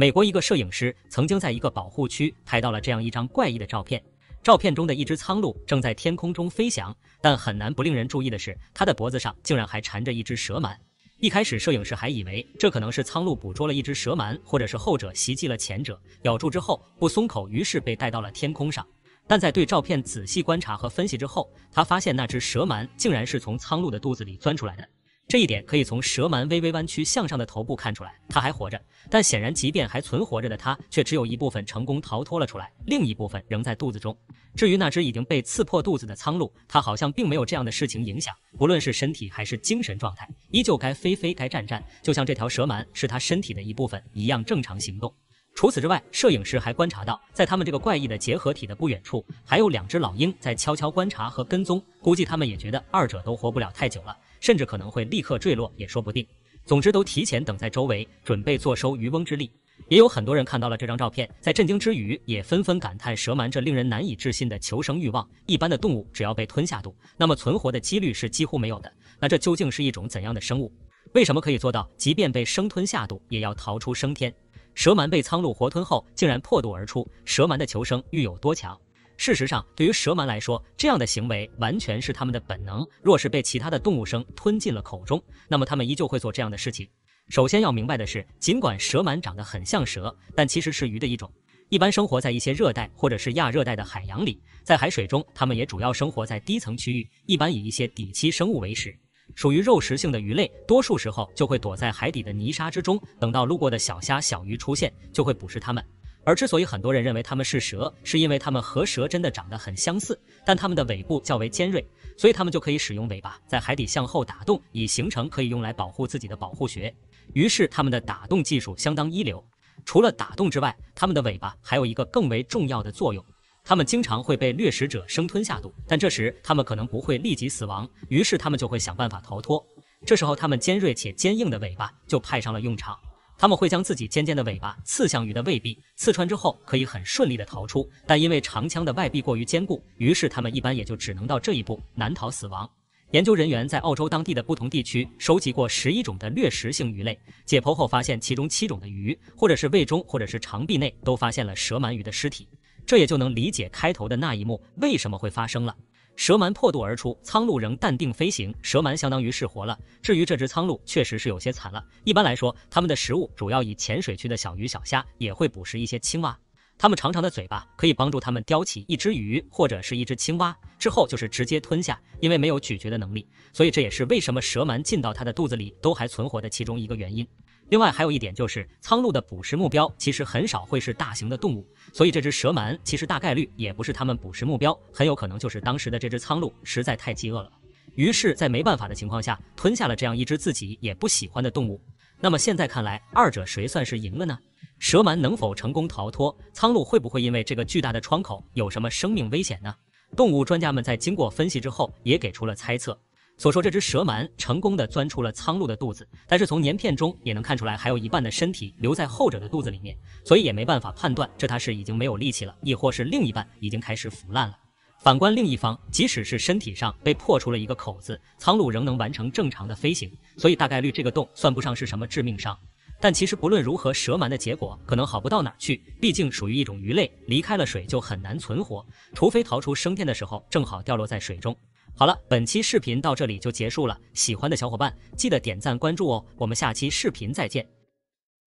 美国一个摄影师曾经在一个保护区拍到了这样一张怪异的照片，照片中的一只苍鹭正在天空中飞翔，但很难不令人注意的是，它的脖子上竟然还缠着一只蛇鳗。一开始，摄影师还以为这可能是苍鹭捕捉了一只蛇鳗，或者是后者袭击了前者，咬住之后不松口，于是被带到了天空上。但在对照片仔细观察和分析之后，他发现那只蛇鳗竟然是从苍鹭的肚子里钻出来的。这一点可以从蛇鳗微微弯曲向上的头部看出来，它还活着。但显然，即便还存活着的它，却只有一部分成功逃脱了出来，另一部分仍在肚子中。至于那只已经被刺破肚子的苍鹭，它好像并没有这样的事情影响，不论是身体还是精神状态，依旧该飞飞该战战，就像这条蛇鳗是它身体的一部分一样正常行动。除此之外，摄影师还观察到，在他们这个怪异的结合体的不远处，还有两只老鹰在悄悄观察和跟踪，估计他们也觉得二者都活不了太久了。甚至可能会立刻坠落，也说不定。总之，都提前等在周围，准备坐收渔翁之利。也有很多人看到了这张照片，在震惊之余，也纷纷感叹蛇鳗这令人难以置信的求生欲望。一般的动物只要被吞下肚，那么存活的几率是几乎没有的。那这究竟是一种怎样的生物？为什么可以做到，即便被生吞下肚，也要逃出升天？蛇鳗被苍鹭活吞后，竟然破肚而出，蛇鳗的求生欲有多强？事实上，对于蛇鳗来说，这样的行为完全是它们的本能。若是被其他的动物生吞进了口中，那么它们依旧会做这样的事情。首先要明白的是，尽管蛇鳗长得很像蛇，但其实是鱼的一种，一般生活在一些热带或者是亚热带的海洋里。在海水中，它们也主要生活在低层区域，一般以一些底栖生物为食。属于肉食性的鱼类，多数时候就会躲在海底的泥沙之中，等到路过的小虾、小鱼出现，就会捕食它们。而之所以很多人认为它们是蛇，是因为它们和蛇真的长得很相似，但它们的尾部较为尖锐，所以它们就可以使用尾巴在海底向后打洞，以形成可以用来保护自己的保护穴。于是它们的打洞技术相当一流。除了打洞之外，它们的尾巴还有一个更为重要的作用，它们经常会被掠食者生吞下肚，但这时它们可能不会立即死亡，于是它们就会想办法逃脱。这时候它们尖锐且坚硬的尾巴就派上了用场。他们会将自己尖尖的尾巴刺向鱼的胃壁，刺穿之后可以很顺利的逃出，但因为长枪的外壁过于坚固，于是他们一般也就只能到这一步，难逃死亡。研究人员在澳洲当地的不同地区收集过十一种的掠食性鱼类，解剖后发现其中七种的鱼，或者是胃中，或者是肠壁内都发现了蛇鳗鱼的尸体，这也就能理解开头的那一幕为什么会发生了。蛇鳗破肚而出，苍鹭仍淡定飞行，蛇鳗相当于是活了。至于这只苍鹭，确实是有些惨了。一般来说，它们的食物主要以浅水区的小鱼小虾，也会捕食一些青蛙。它们长长的嘴巴可以帮助它们叼起一只鱼或者是一只青蛙，之后就是直接吞下。因为没有咀嚼的能力，所以这也是为什么蛇鳗进到它的肚子里都还存活的其中一个原因。另外还有一点就是，苍鹭的捕食目标其实很少会是大型的动物，所以这只蛇鳗其实大概率也不是它们捕食目标，很有可能就是当时的这只苍鹭实在太饥饿了，于是，在没办法的情况下吞下了这样一只自己也不喜欢的动物。那么现在看来，二者谁算是赢了呢？蛇鳗能否成功逃脱？苍鹭会不会因为这个巨大的窗口有什么生命危险呢？动物专家们在经过分析之后，也给出了猜测。所说这只蛇鳗成功的钻出了苍鹭的肚子，但是从粘片中也能看出来，还有一半的身体留在后者的肚子里面，所以也没办法判断这它是已经没有力气了，亦或是另一半已经开始腐烂了。反观另一方，即使是身体上被破出了一个口子，苍鹭仍能完成正常的飞行，所以大概率这个洞算不上是什么致命伤。但其实不论如何，蛇鳗的结果可能好不到哪去，毕竟属于一种鱼类，离开了水就很难存活，除非逃出升天的时候正好掉落在水中。好了，本期视频到这里就结束了。喜欢的小伙伴记得点赞关注哦，我们下期视频再见。